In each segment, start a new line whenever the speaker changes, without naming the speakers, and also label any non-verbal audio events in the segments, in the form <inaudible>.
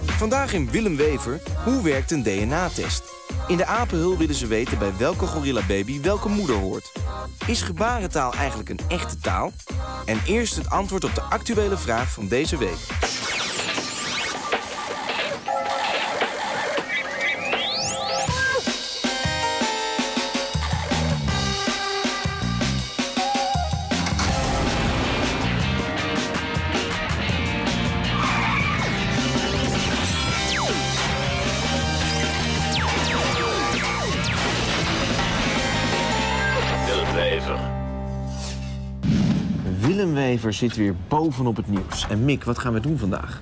Vandaag in Willem Wever, hoe werkt een DNA-test? In de apenhul willen ze weten bij welke gorillababy welke moeder hoort. Is gebarentaal eigenlijk een echte taal? En eerst het antwoord op de actuele vraag van deze week.
Wever
zit weer bovenop het nieuws. En Mick, wat gaan we doen vandaag?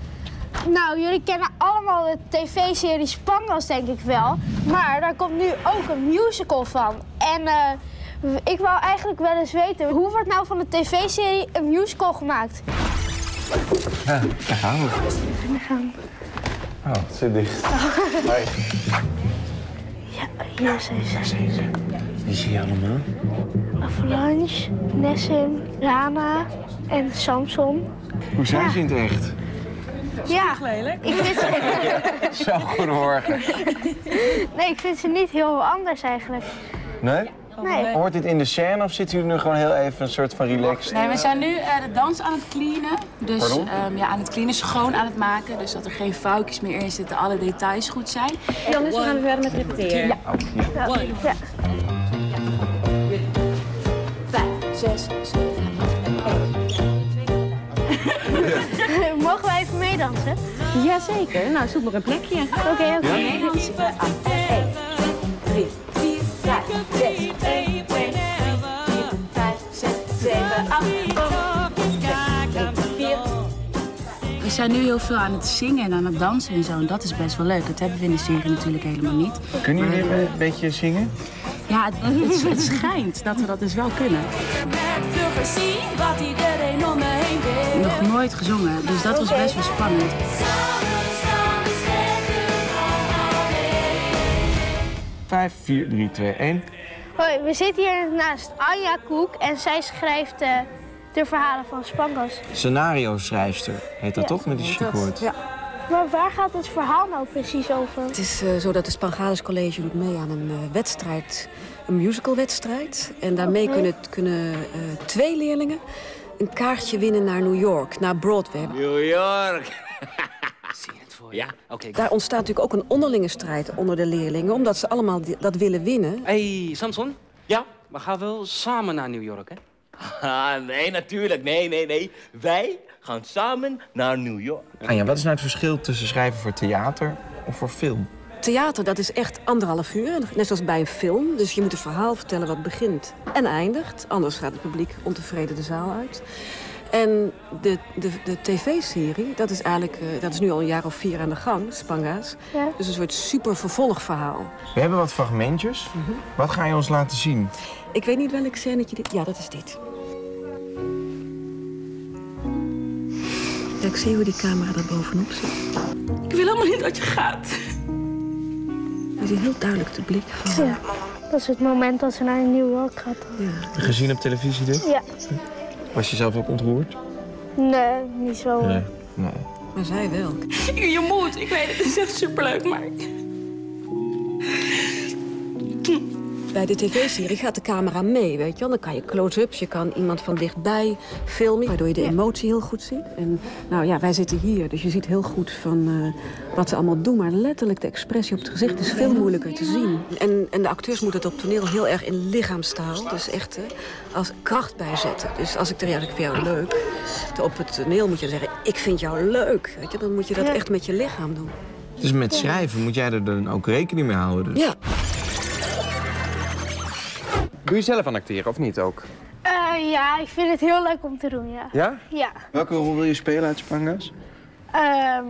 Nou, jullie kennen allemaal de tv-serie Spangles, denk ik wel. Maar daar komt nu ook een musical van. En eh, ik wou eigenlijk wel eens weten, hoe wordt nou van de tv-serie een musical gemaakt?
Ja, daar gaan we.
Daar gaan we.
Oh, het zit dicht.
Ja, hier zijn ze.
Wie zie je allemaal?
Avalanche, Nessim, Rana en Samson.
Hoe zijn
Ja.
ze in het echt?
Ja, ik vind, ze, <laughs>
Zo, goedemorgen. <laughs>
nee, ik vind ze niet heel anders eigenlijk.
Nee?
Nee.
Hoort dit in de scène of zitten jullie nu gewoon heel even een soort van relaxed?
Nee, we zijn nu eh, de dans aan het cleanen. Dus ehm, ja, aan het cleanen, schoon aan het maken. Dus dat er geen foutjes meer in zitten, alle details goed zijn.
Jannes, we gaan verder met repeteren.
Ja. Ja.
Vijf, zes, zeven, acht en één. <laughs>
Mogen wij even meedansen?
Jazeker. Nou, zoek maar een plekje.
Oké, oké.
Nederlandse aan. En één, twee, drie, vier, vijf, zes, één, twee, drie, vier, vijf, zes, zeven, acht. Vier. We zijn nu heel veel aan het zingen en aan het dansen en zo. En dat is best wel leuk. Dat hebben we in de serie natuurlijk helemaal niet.
Kunnen jullie
Maar,
een beetje zingen?
Ja, het, het, het schijnt dat we dat dus wel kunnen. Nog nooit gezongen, dus dat was best wel spannend.
5, 4, 3, 2, 1.
Hoi, we zitten hier naast Anja Koek en zij schrijft eh, de verhalen van Spangles.
Scenario schrijfster heet dat toch met die chic woord?
Ja.
Maar waar gaat het verhaal nou precies over?
Het is eh, zo dat het Spangalis College doet mee aan een eh, wedstrijd, een musicalwedstrijd. En daarmee kunnen, kunnen eh, twee leerlingen een kaartje winnen naar New York, naar Broadway.
New York. <laughs> Zie je het voor Ja, oké.
Daar ontstaat natuurlijk ook een onderlinge strijd onder de leerlingen, omdat ze allemaal die- dat willen winnen.
hey, Samson. Ja, we gaan wel samen naar New York, hè? <laughs>
Ah, nee, natuurlijk. Nee, nee, nee. Wij gaan samen naar New York.
Anja, wat is nou het verschil tussen schrijven voor theater of voor film?
Theater, dat is echt anderhalf uur, net zoals bij een film. Dus je moet een verhaal vertellen wat begint en eindigt. Anders gaat het publiek ontevreden de zaal uit. En de, de, de tv-serie, dat is eigenlijk, eh, dat is nu al een jaar of vier aan de gang, Spanga's.
Ja.
Dus een soort super vervolgverhaal.
We hebben wat fragmentjes. Wat ga je ons laten zien?
Ik weet niet welk scènetje dit... Ja, dat is dit. Ja, ik zie hoe die camera daar bovenop zit.
Ik wil helemaal niet dat je gaat.
Je ziet heel duidelijk de blik van...
Ja, dat is het moment dat ze naar New York gaat.
Ja.
Gezien op televisie dit?
Ja,
Was je zelf ook ontroerd?
nee, niet zo.
Nee. Nee.
Maar zij wel.
Je moet, ik weet het, het is echt superleuk, maar...
Bij de tv-serie gaat de camera mee, weet je wel. Dan kan je close-ups, je kan iemand van dichtbij filmen... waardoor je de emotie heel goed ziet. En nou ja, wij zitten hier, dus je ziet heel goed van eh, wat ze allemaal doen. Maar letterlijk, de expressie op het gezicht is veel moeilijker te zien. En, en de acteurs moeten het op toneel heel erg in lichaamstaal... dus echt hè, als kracht bijzetten. Dus als ik er eigenlijk vind jou leuk... op het toneel moet je zeggen, ik vind jou leuk. Weet je? Dan moet je dat
Ja.
echt met je lichaam doen.
Dus met schrijven moet jij er dan ook rekening mee houden? Dus.
Ja.
Doe je zelf aan acteren of niet ook?
Eh, ja, ik vind het heel leuk om te doen, ja.
Ja?
Ja,
Welke rol wil je spelen uit Spanga's?
Eh,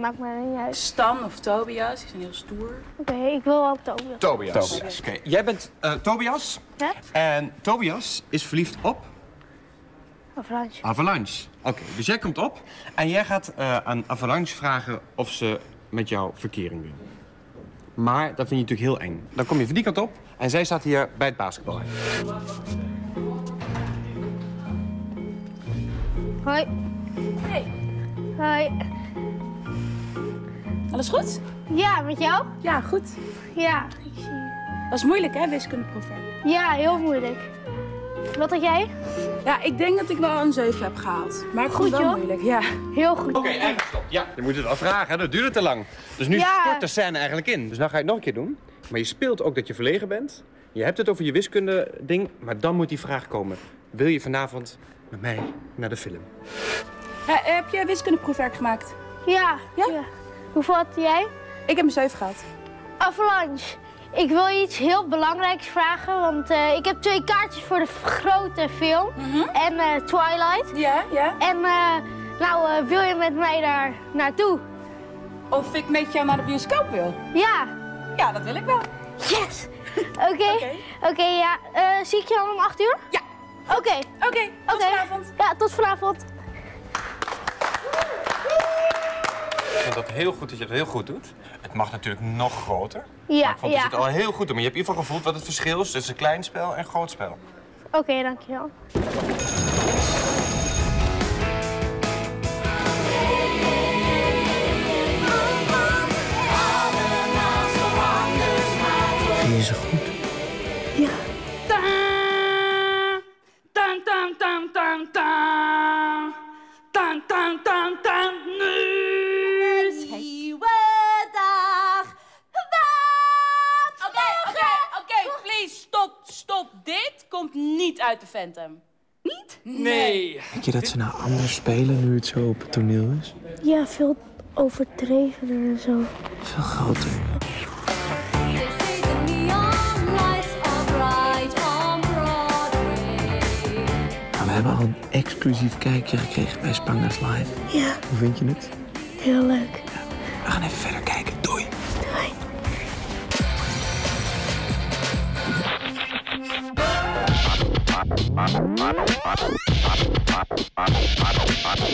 maakt me niet uit.
Stan of Tobias, die zijn heel stoer.
Oké, ik wil wel Tobias.
Tobias. Oké, jij bent eh, Tobias.
Ja?
En Tobias is verliefd op
Avalanche.
Avalanche. Oké, dus jij komt op en jij gaat eh, aan Avalanche vragen of ze met jou verkering wil. Maar dat vind je natuurlijk heel eng. Dan kom je van die kant op en zij staat hier bij het basketbal.
Hoi. Hoi.
Alles goed?
Ja, met jou?
Ja, goed.
Ja, ik zie je.
Was moeilijk, hè, wiskundeproefwerk?
Ja, heel moeilijk. Wat had jij?
Ja, ik denk dat ik wel een 7 heb gehaald. Maar ik vond
Goed,
het wel
joh.
moeilijk, ja.
Heel goed.
Oké, eigenlijk stop. Ja, je moet het wel vragen, hè? dat duurde te lang. Dus nu
Ja.
stort de scène eigenlijk in. Dus dan ga je het nog een keer doen. Maar je speelt ook dat je verlegen bent. Je hebt het over je wiskunde ding, maar dan moet die vraag komen. Wil je vanavond met mij naar de film?
Ja, heb jij wiskundeproefwerk gemaakt?
Ja.
Ja?
Hoeveel had jij?
Ik heb een 7 gehaald.
Avalanche. Ik wil je iets heel belangrijks vragen, want eh, ik heb twee kaartjes voor de grote film en eh, Twilight.
Ja, ja.
En eh, nou, eh, wil je met mij daar naartoe?
Of ik met jou naar de bioscoop wil?
Ja.
Ja, dat wil ik wel.
Yes. <laughs> Oké. Oké, ja. Eh, zie ik je dan om 8 uur?
Ja.
Oké.
Oké, tot vanavond.
Ja, tot vanavond.
Ik vind dat heel goed dat je het heel goed doet. Het mag natuurlijk nog groter.
Ja,
Maar ik vond dat
ja.
je het al heel goed doet. Maar je hebt in ieder geval gevoeld wat het verschil is tussen klein spel en groot spel.
Oké, dankjewel.
Je ze goed?
Tan, tan, tan, tan, tan. Tan, tan, tan, tan, nieuws. Oké, oké, oké, please, stop, stop. Dit komt niet uit de Phantom. Niet? Nee.
Denk je dat ze nou anders spelen nu het zo op het toneel is?
Ja, veel overdrevener en zo.
Veel groter. Hebben al een exclusief kijkje gekregen bij Spanga's Live.
Ja,
Hoe vind je het?
heel leuk.
We gaan even verder kijken. Doei.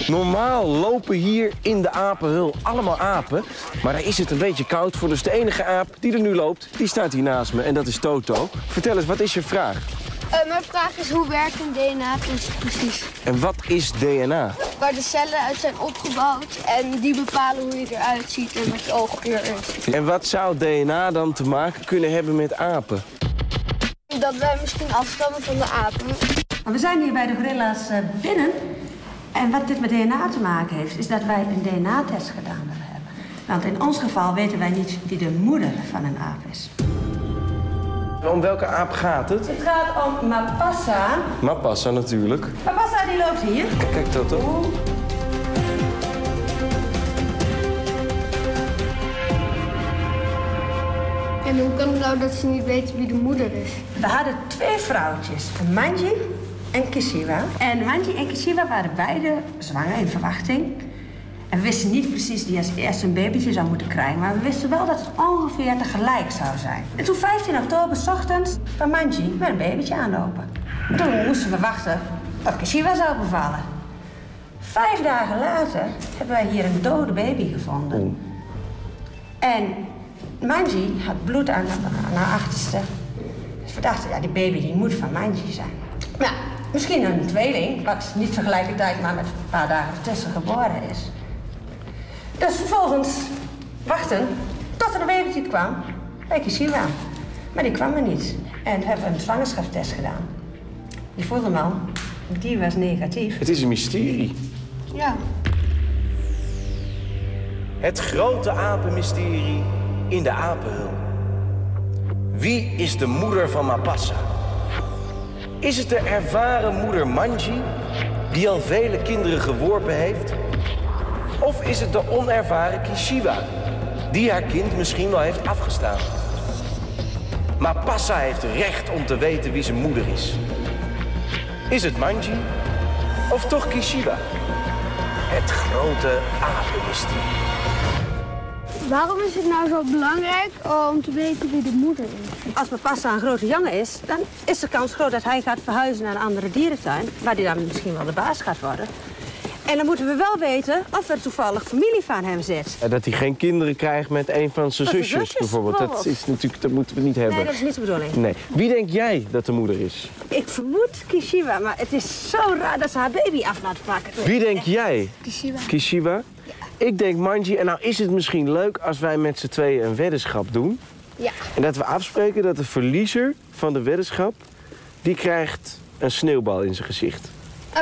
Normaal lopen hier in de apenhul allemaal apen. Maar daar is het een beetje koud voor. Dus de enige aap die er nu loopt, die staat hier naast me. En dat is Toto. Vertel eens, wat is je vraag?
Eh, mijn vraag is, hoe werkt een DNA-test precies?
En wat is DNA?
Waar de cellen uit zijn opgebouwd en die bepalen hoe je eruit ziet en wat je oogkleur is.
En wat zou DNA dan te maken kunnen hebben met apen?
Dat wij misschien afstammen van de apen.
Maar we zijn hier bij de gorilla's eh, binnen. En wat dit met DNA te maken heeft, is dat wij een DNA-test gedaan willen hebben. Want in ons geval weten wij niet wie de moeder van een aap is.
Om welke aap gaat het?
Het gaat om Mapassa.
Mapassa natuurlijk.
Mapassa die loopt hier.
Kijk Toto.
En hoe kan het nou dat ze niet weten wie de moeder is?
We hadden twee vrouwtjes, een Manji en Kishiwa. En Manji en Kishiwa waren beide zwanger in verwachting. En we wisten niet precies wie als eerste een babytje zou moeten krijgen, maar we wisten wel dat het ongeveer tegelijk zou zijn. En toen 15 oktober 's ochtends kwam Manji met een babytje aanlopen. Toen moesten we wachten tot Kishiwa zou bevallen. Vijf dagen later hebben wij hier een dode baby gevonden. En Manji had bloed aan, aan haar achterste. Dus we dachten, ja, die baby die moet van Manji zijn. Nou, misschien een tweeling, wat niet tegelijkertijd, maar met een paar dagen ertussen geboren is. Dus vervolgens wachten tot er een babytje kwam bij Kishiwa. Maar die kwam er niet. En we hebben een zwangerschapstest gedaan. Die voelde al. Die was negatief.
Het is een mysterie.
Ja.
Het grote apenmysterie in de apenhul. Wie is de moeder van Mapassa? Is het de ervaren moeder Manji, die al vele kinderen geworpen heeft? Of is het de onervaren Kishiwa, die haar kind misschien wel heeft afgestaan? Mapassa heeft recht om te weten wie zijn moeder is. Is het Manji of toch Kishiba? Het grote apenmysterie.
Waarom is het nou zo belangrijk om te weten wie de moeder is?
Als Mapassa een grote jongen is, dan is de kans groot dat hij gaat verhuizen naar een andere dierentuin. Waar hij dan misschien wel de baas gaat worden. En dan moeten we wel weten of er toevallig familie van hem zit.
Ja, dat hij geen kinderen krijgt met een van zijn zusjes,
zusjes,
bijvoorbeeld. Dat, is natuurlijk, dat moeten we niet hebben.
Nee, dat is niet de bedoeling.
Nee. Wie denk jij dat de moeder is?
Ik vermoed Kishiwa, maar het is zo raar dat ze haar baby af laat pakken.
Wie denk jij?
Kishiba.
Kishiba? Ik denk, Manji, en nou is het misschien leuk als wij met z'n tweeën een weddenschap doen.
Ja.
En dat we afspreken dat de verliezer van de weddenschap... die krijgt een sneeuwbal in zijn gezicht.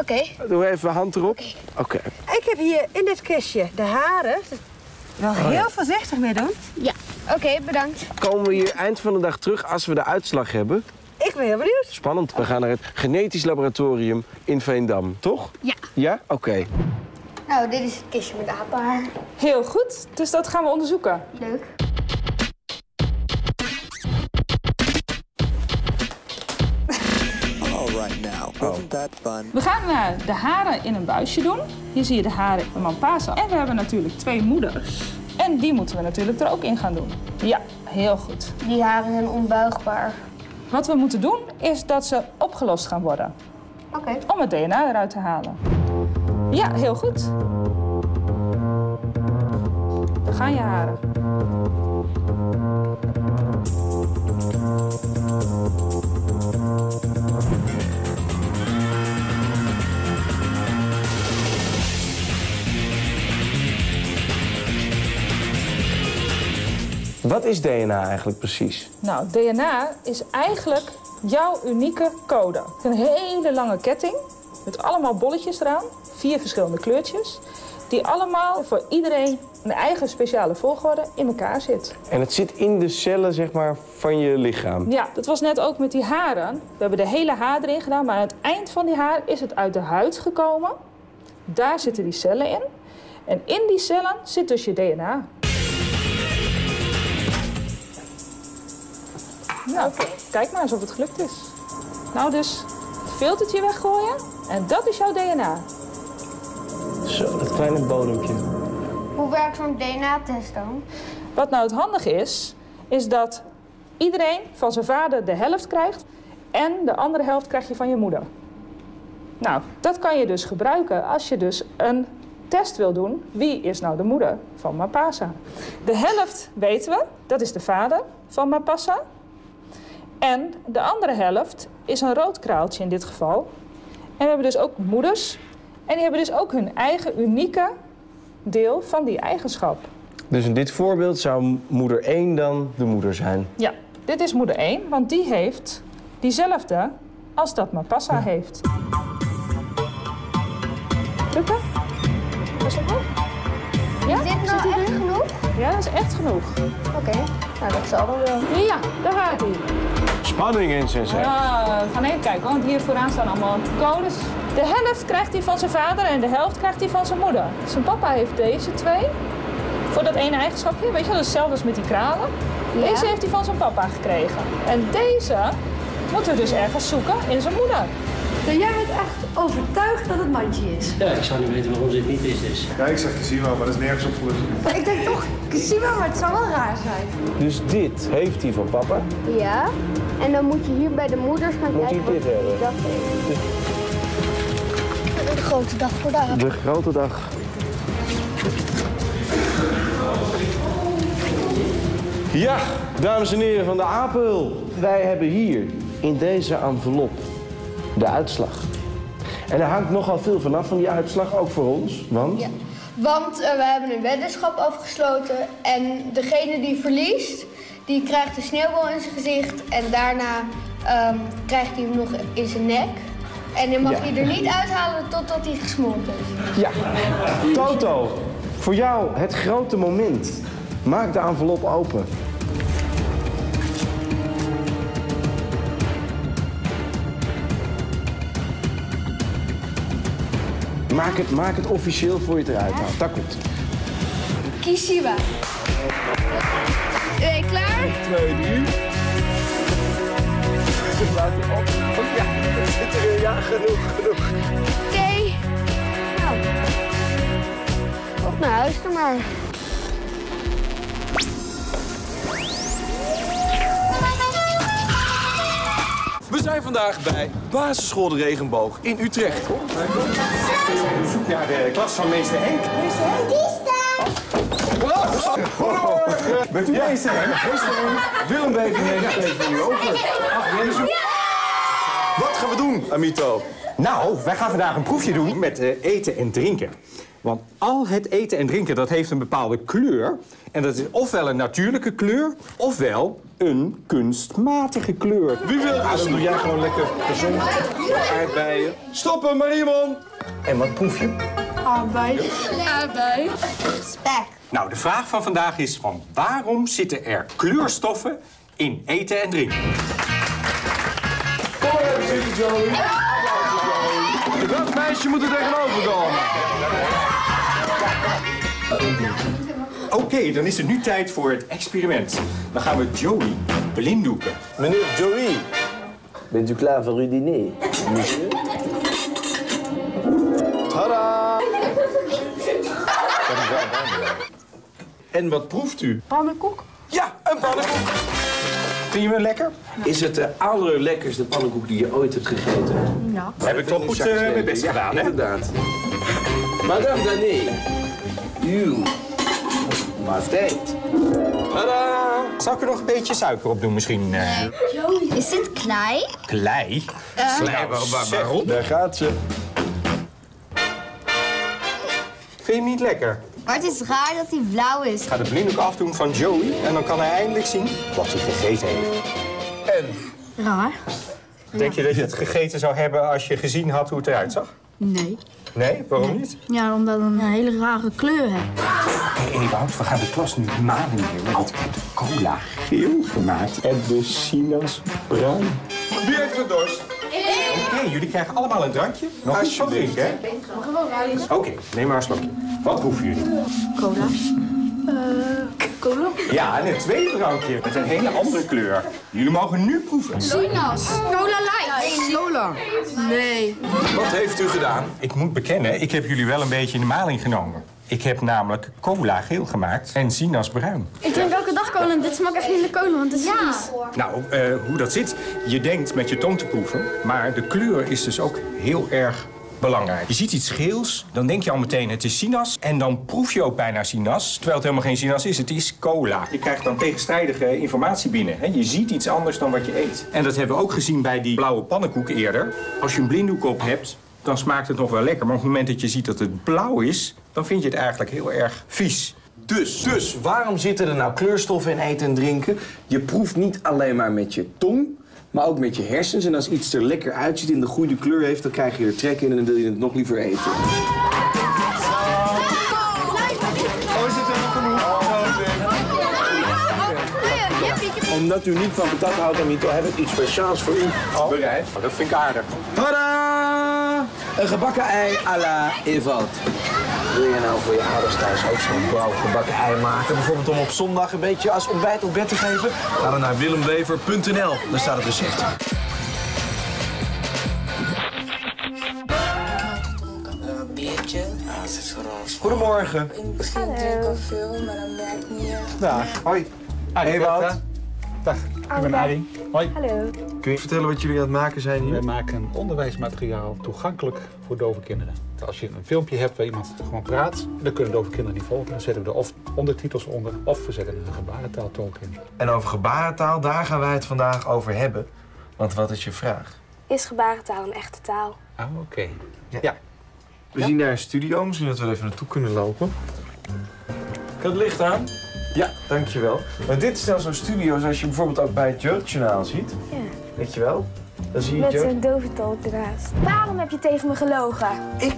Oké.
Doe even hand erop. Oké.
Ik heb hier in dit kistje de haren. Wel
Oh,
heel
ja.
voorzichtig mee doen.
Ja. Oké, bedankt.
Komen we hier eind van de dag terug als we de uitslag hebben?
Ik ben heel benieuwd.
Spannend. We gaan naar het genetisch laboratorium in Veendam, toch?
Ja.
Ja? Oké.
Nou, dit is het kistje met apenhaar.
Heel goed, dus dat gaan we onderzoeken.
Leuk.
We gaan eh, de haren in een buisje doen. Hier zie je de haren van Mampasa. En we hebben natuurlijk twee moeders. En die moeten we natuurlijk er ook in gaan doen. Ja, heel goed.
Die haren zijn onbuigbaar.
Wat we moeten doen is dat ze opgelost gaan worden.
Oké.
Om het DNA eruit te halen. Ja, heel goed. Daar gaan je haren.
Wat is DNA eigenlijk precies?
Nou, DNA is eigenlijk jouw unieke code. Een hele lange ketting met allemaal bolletjes eraan, vier verschillende kleurtjes, die allemaal voor iedereen een eigen speciale volgorde in elkaar zit.
En het zit in de cellen, zeg maar, van je lichaam.
Ja, dat was net ook met die haren. We hebben de hele haar erin gedaan, maar aan het eind van die haar is het uit de huid gekomen. Daar zitten die cellen in. En in die cellen zit dus je DNA. Nou, kijk maar eens of het gelukt is. Nou, dus het filtertje weggooien en dat is jouw DNA.
Zo, dat kleine bodempje.
Hoe werkt zo'n DNA-test dan?
Wat nou het handige is, is dat iedereen van zijn vader de helft krijgt en de andere helft krijg je van je moeder. Nou, dat kan je dus gebruiken als je dus een test wil doen. Wie is nou de moeder van Mapasa? De helft weten we, dat is de vader van Mapasa. En de andere helft is een rood kraaltje in dit geval. En we hebben dus ook moeders. En die hebben dus ook hun eigen unieke deel van die eigenschap.
Dus in dit voorbeeld zou moeder 1 dan de moeder zijn.
Ja, dit is moeder 1, want die heeft diezelfde als dat Mapassa heeft. Lukken? Is het goed? Ja?
Is dit nou echt genoeg?
Ja, dat is echt genoeg.
Oké, nou dat zal dan wel.
Ja, daar gaat hij.
Spanning in sensei.
Ja, we gaan even kijken, want hier vooraan staan allemaal codes. De helft krijgt hij van zijn vader en de helft krijgt hij van zijn moeder. Zijn papa heeft deze twee. Voor dat ene eigenschapje, weet je wel, hetzelfde als met die kralen. Deze heeft hij van zijn papa gekregen. En deze moeten we dus ergens zoeken in zijn moeder.
Jij bent echt overtuigd dat het mandje is.
Ja, ik zou niet weten waarom dit niet is. Dus.
Ja, ik zeg wel, maar dat is nergens opgelost.
Ik denk toch, zie maar, maar het zou wel raar zijn.
Dus dit heeft hij van papa.
Ja. En dan moet je hier bij de moeders gaan
Moet
kijken
hij dit hebben?
dat heeft. De grote dag voor de avond.
De grote dag. Ja, dames en heren van de Apel. Wij hebben hier in deze envelop de uitslag. En er hangt nogal veel vanaf van die uitslag, ook voor ons. Want
Ja. Want eh, we hebben een weddenschap afgesloten en degene die verliest, die krijgt een sneeuwbal in zijn gezicht en daarna ehm, krijgt hij hem nog in zijn nek. En dan mag
Ja.
hij er niet uithalen totdat hij gesmolten is.
ja, Toto, voor jou het grote moment. Maak de envelop open. Maak het, maak het officieel voor je het eruit haalt. Dat komt.
Kishiba. Ben je klaar?
Twee, drie. Laat hem op. Oh, ja, er zit er weer. Ja, genoeg, genoeg.
Oké. Nou. Op naar huis dan maar.
We zijn vandaag bij Basisschool de Regenboog in Utrecht.
Op zoek naar de klas van meester Henk.
Meester Henk. Die staat.
Bent u meester Henk? Meester Henk.
Willem even van u over.
Ach, Jezus.
Wat gaan we doen, Amito?
Nou, wij gaan vandaag een proefje doen met eh, eten en drinken. Want al het eten en drinken dat heeft een bepaalde kleur. En dat is ofwel een natuurlijke kleur, ofwel een kunstmatige kleur.
Wie wil ja, dan doe jij gewoon lekker gezond. Aardbeien. Stoppen, Mariemon! En wat proef je?
Aardbei. Aardbei.
Spek.
Nou, de vraag van vandaag is van waarom zitten er kleurstoffen in eten en drinken?
Kom maar even zitten, Joey. Dat meisje moet er tegenover komen.
Oké, dan is het nu tijd voor het experiment. Dan gaan we Joey blinddoeken.
Meneer Joey, bent u klaar voor uw diner? Monsieur? Tada! En wat proeft u?
Pannenkoek.
Ja, een pannenkoek.
Vind je hem lekker?
Is het de allerlekkerste pannenkoek die je ooit hebt gegeten?
Ja.
Heb ik toch goed eh, mijn best
Ja,
gedaan, hè?
inderdaad. Madame Dané, uw majesteit.
Tada! Zal ik er nog een beetje suiker op doen misschien? eh?
Is dit klei?
klei?
Waar-
zeg.
waarom? Daar gaat ze.
Vind je hem niet lekker?
Maar het is raar dat hij blauw is.
Ik ga de blinddoek afdoen van Joey en dan kan hij eindelijk zien wat hij gegeten heeft.
En?
Raar.
Denk je dat je het gegeten zou hebben als je gezien had hoe het eruit zag?
Nee.
Nee, waarom niet?
Ja, omdat het een hele rare kleur heeft.
Hé, hey, Ewout, we gaan de klas nu maling doen. Want ik heb de cola geel gemaakt en de sinaas bruin.
Wie heeft er dorst?
Oké, jullie krijgen allemaal een drankje. Nog iets van drinken, hè? Oké, neem maar een slokje. Wat proeven jullie?
Cola. Cola.
Ja, en een tweede drankje met een hele andere kleur. Jullie mogen nu proeven.
Sinaas. Cola light. Cola. Nee.
Wat heeft u gedaan?
Ik moet bekennen, ik heb jullie wel een beetje in de maling genomen. Ik heb namelijk cola geel gemaakt en sinaas bruin.
Ik drink elke dag cola en dit smaakt echt niet naar cola, want het is vies.
Nou, eh, hoe dat zit, je denkt met je tong te proeven, maar de kleur is dus ook heel erg belangrijk. Je ziet iets geels, dan denk je al meteen het is sinaas en dan proef je ook bijna sinaas, terwijl het helemaal geen sinaas is, het is cola. Je krijgt dan tegenstrijdige informatie binnen. Hè? Je ziet iets anders dan wat je eet. En dat hebben we ook gezien bij die blauwe pannenkoek eerder. Als je een blinddoek op hebt, dan smaakt het nog wel lekker, maar op het moment dat je ziet dat het blauw is, dan vind je het eigenlijk heel erg vies.
Dus, dus, waarom zitten er nou kleurstoffen in eten en drinken? Je proeft niet alleen maar met je tong, maar ook met je hersens. En als iets er lekker uitziet en de goede kleur heeft, dan krijg je er trek in en dan wil je het nog liever eten.
Oh, is genoeg?
Omdat u niet van patat houdt, Amito, heb ik iets speciaals voor u bereid.
Oh, dat vind ik aardig.
Tada! Een gebakken ei à la Ewald. Wil je nou voor je ouders thuis ook zo'n blauw gebakken ei maken? Bijvoorbeeld om op zondag een beetje als ontbijt op bed te geven? Ga dan naar willemwever.nl. Daar staat het recept. Goedemorgen.
Misschien drink ik veel, maar dan merk ik niet echt.
Dag. Hoi. Ewald.
Dag, ik ben Arie. Hoi.
Hallo.
Kun je vertellen wat jullie aan het maken zijn hier?
Wij maken onderwijsmateriaal toegankelijk voor dove kinderen. Als je een filmpje hebt waar iemand gewoon praat, dan kunnen dove kinderen niet volgen. Dan zetten we er of ondertitels onder, of we zetten er een gebarentaaltolk in.
En over gebarentaal, daar gaan wij het vandaag over hebben. Want wat is je vraag?
Is gebarentaal een echte taal?
Ah, oké. Ja.
We zien daar een studio, misschien dat we er even naartoe kunnen lopen. Kan het licht aan? Ja, dankjewel. Maar dit is dan zo'n studio zoals je bijvoorbeeld ook bij het Jeugdjournaal ziet.
Ja.
Weet je wel? Dan zie je
Met zo'n dove tolk ernaast. Waarom heb je tegen me gelogen?
Ik?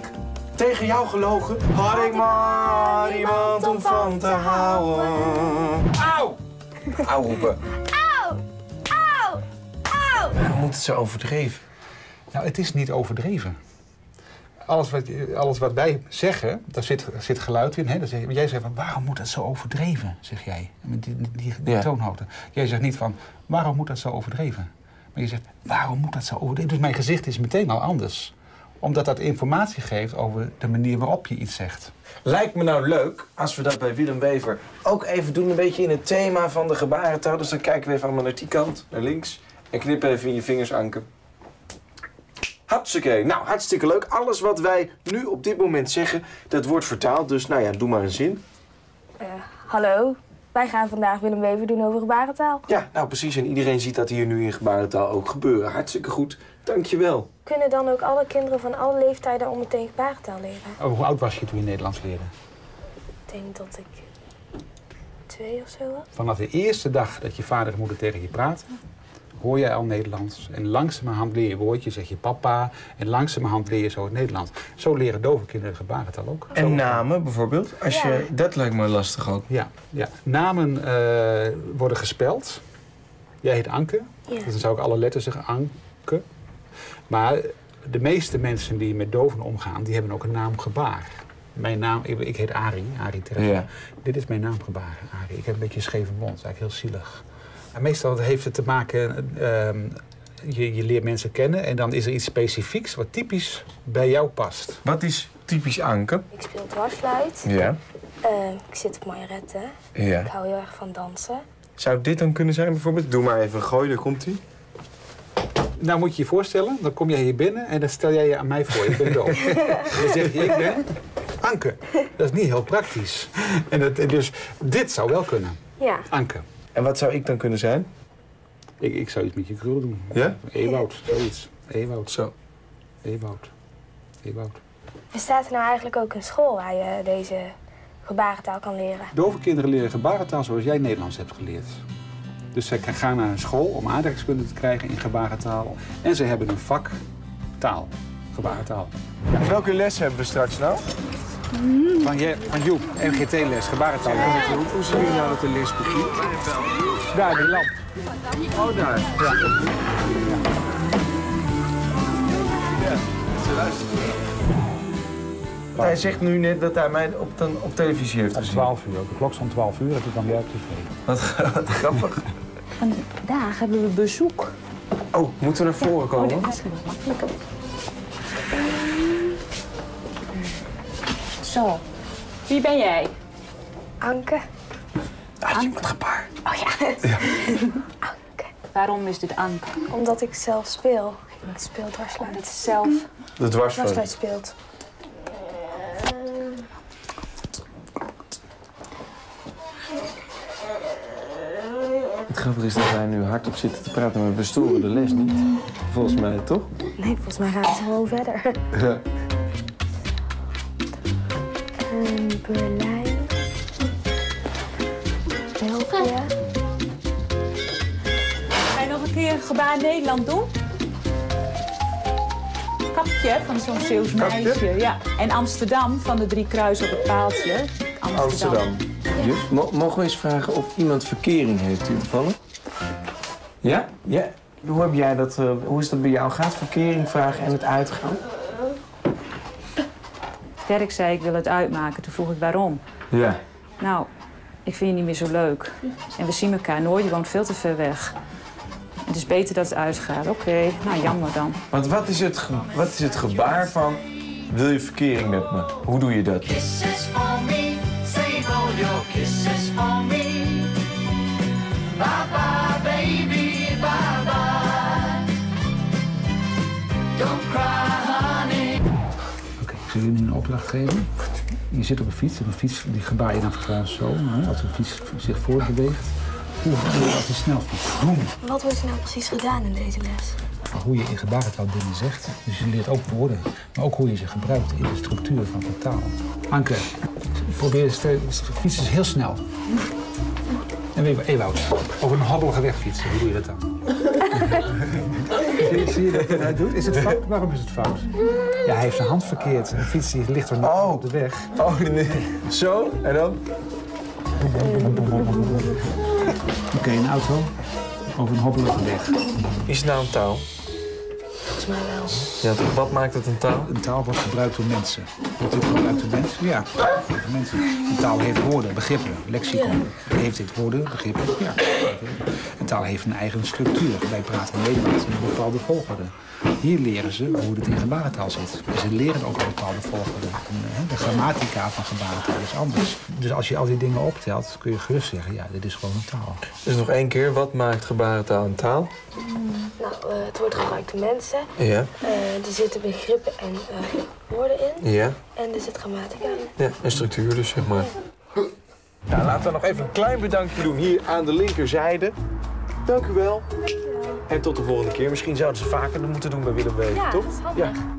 Tegen jou gelogen? Had ik maar iemand om van te houden. Auw! Auw roepen.
Auw! Auw! Auw!
Waarom moet het zo overdreven?
Nou, het is niet overdreven. Alles wat, alles wat wij zeggen, daar zit, zit geluid in. Hè? Dan zeg jij zegt van, waarom moet dat zo overdreven, zeg jij. Met die, die, die, die
Ja.
toonhoogte. Jij zegt niet van, waarom moet dat zo overdreven? Maar je zegt, waarom moet dat zo overdreven? Dus mijn gezicht is meteen al anders. Omdat dat informatie geeft over de manier waarop je iets zegt.
Lijkt me nou leuk als we dat bij Willem Wever ook even doen. Een beetje in het thema van de gebarentaal. Dus dan kijken we even allemaal naar die kant, naar links. En knip even in je vingers, Anke. Hartstikke. Nou, hartstikke leuk. Alles wat wij nu op dit moment zeggen, dat wordt vertaald. Dus nou ja, doe maar een zin.
Eh, hallo, Wij gaan vandaag Willem Wever doen over gebarentaal.
Ja, nou precies. En iedereen ziet dat hier nu in gebarentaal ook gebeuren. Hartstikke goed. Dankjewel.
Kunnen dan ook alle kinderen van alle leeftijden al meteen gebarentaal leren?
Oh, hoe oud was je toen je Nederlands leerde?
Ik denk dat ik twee of zo was.
Vanaf de eerste dag dat je vader en moeder tegen je praten, hoor jij al Nederlands. En langzamerhand leer je woordjes, zeg je papa. En langzamerhand leer je zo het Nederlands. Zo leren dove kinderen gebarentaal ook.
En namen bijvoorbeeld? Als je, dat lijkt me lastig ook.
Ja, ja. namen eh, worden gespeld. Jij heet Anke.
Ja.
Dus dan zou ik alle letters zeggen Anke. Maar de meeste mensen die met doven omgaan, die hebben ook een naamgebaar. Mijn naam, ik, ik heet Ari, Ari Teresa.
Ja.
Dit is mijn naamgebaar, Ari. Ik heb een beetje een scheve mond, eigenlijk heel zielig. En meestal heeft het te maken, ehm, je, je leert mensen kennen en dan is er iets specifieks wat typisch bij jou past.
Wat is typisch Anke?
Ik speel dwarsfluit.
Ja.
Eh, ik zit op majoretten.
Ja.
Ik hou heel erg van dansen.
Zou dit dan kunnen zijn bijvoorbeeld? Doe maar even een gooi, daar komt hij.
Nou moet je je voorstellen, dan kom jij hier binnen en dan stel jij je aan mij voor. Ik ben doof. dan zeg je, ik ben Anke. Dat is niet heel praktisch. En dat, dus dit zou wel kunnen.
Ja.
Anke.
En wat zou ik dan kunnen zijn?
Ik, ik zou iets met je krul doen.
Ja?
Ewoud, zoiets. Ewoud.
Zo.
Ewoud. Ewoud.
Bestaat er nou eigenlijk ook een school waar je deze gebarentaal kan leren?
Dove kinderen leren gebarentaal zoals jij Nederlands hebt geleerd. Dus zij gaan naar een school om aardrijkskunde te krijgen in gebarentaal. En ze hebben een vak taal. Gebarentaal.
Welke les hebben we straks nou?
Van, je, van Joep, MGT-les, gebarentaal.
Hoe, hoe zie je nou dat de les begint?
Daar, die lamp.
Oh, daar. Ja. Hij zegt nu net dat hij mij op, dan, op televisie heeft
Om
gezien.
12 uur. De klok stond 12 uur en toen kwam jij op tv.
Wat, wat <laughs> grappig.
Vandaag hebben we bezoek.
Oh, moeten we naar voren komen?
Oh, dat is makkelijker. Zo. Wie ben jij?
Anke.
Ah, je moet gebaar.
Oh ja.
Waarom is dit Anke?
Omdat ik zelf speel. Ik speel dwarsfluit.
Dat is zelf.
De dwarsfluit.
Dwarsfluit speelt.
Het grappige is dat wij nu hardop zitten te praten, maar we storen de les niet. Volgens mij, toch?
Nee, volgens mij gaan ze gewoon verder.
Ja.
Ehm, Berlijn. België.
Ga je nog een keer gebaar Nederland doen? Kapje van zo'n Zeeuws meisje. Ja. En Amsterdam van de drie kruisen op het paaltje.
Amsterdam. Juf, mo- mogen we eens vragen of iemand verkering heeft toevallig? Ja? Ja. Hoe heb jij dat, eh, hoe is dat bij jou? Gaat verkering vragen en het uitgaan?
Dirk zei ik wil het uitmaken. Toen vroeg ik waarom.
Ja.
Nou, ik vind je niet meer zo leuk. En we zien elkaar nooit. Je woont veel te ver weg. Het is beter dat het uitgaat. Oké, nou jammer dan.
Want wat is, het wat is het gebaar van, wil je verkering met me? Hoe doe je dat?
Kisses for me, save all your kisses for me. Bye bye,
Een opdracht geven. Je zit op een fiets. Op een fiets die gebaar je dan trouwens zo. Hè, als een fiets zich voortbeweegt. Hoe je als hij snel fietst? Boem.
Wat wordt er nou precies gedaan in deze les?
Hoe je in gebarentaal dingen zegt. Dus je leert ook woorden. Maar ook hoe je ze gebruikt in de structuur van de taal. Anke, probeer. Fietsen is heel snel. En weer Ewout, over een hobbelige weg fietsen. Hoe doe je dat dan? Zie, zie je dat hij doet? Is het fout? Waarom is het fout? Ja, hij heeft zijn hand verkeerd. Een fiets die ligt er nog op de weg.
Oh, nee. Zo, en dan?
Oké, een auto over een hobbelige weg.
Is het nou een taal?
Volgens mij wel.
Ja, toch, wat maakt het een taal?
Een taal wordt gebruikt door mensen. Wordt dit gebruikt door mensen? Ja, door mensen. Een taal heeft woorden, begrippen, lexicon. Heeft dit woorden, begrippen? Ja. Een taal heeft een eigen structuur. Wij praten Nederlands in een bepaalde volgorde. Hier leren ze hoe het in gebarentaal zit. En ze leren ook een bepaalde volgorde. En, de grammatica van gebarentaal is anders. Dus als je al die dingen optelt, kun je gerust zeggen, ja, dit is gewoon een taal.
Dus nog één keer, wat maakt gebarentaal een taal?
Nou, eh, het wordt gebruikt door mensen.
Ja.
Eh, er zitten begrippen en eh, woorden in.
Ja.
En er zit grammatica in.
Ja, en structuur dus, zeg maar. Nou, laten we nog even een klein bedankje doen hier aan de linkerzijde. Dank u wel. En tot de volgende keer. Misschien zouden ze vaker dat moeten doen bij Willem Wever,
Ja,
toch?
dat is handig.
Ja.